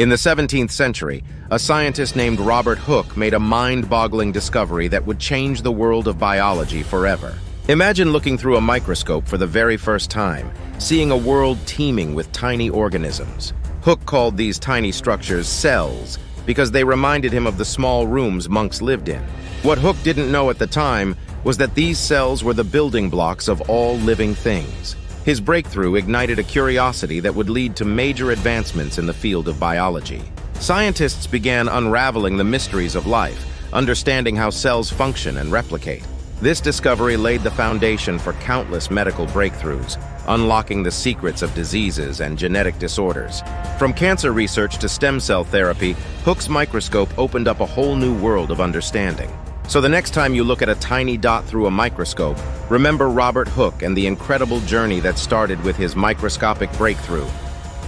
In the 17th century, a scientist named Robert Hooke made a mind-boggling discovery that would change the world of biology forever. Imagine looking through a microscope for the very first time, seeing a world teeming with tiny organisms. Hooke called these tiny structures cells because they reminded him of the small rooms monks lived in. What Hooke didn't know at the time was that these cells were the building blocks of all living things. His breakthrough ignited a curiosity that would lead to major advancements in the field of biology. Scientists began unraveling the mysteries of life, understanding how cells function and replicate. This discovery laid the foundation for countless medical breakthroughs, unlocking the secrets of diseases and genetic disorders. From cancer research to stem cell therapy, Hooke's microscope opened up a whole new world of understanding. So the next time you look at a tiny dot through a microscope, remember Robert Hooke and the incredible journey that started with his microscopic breakthrough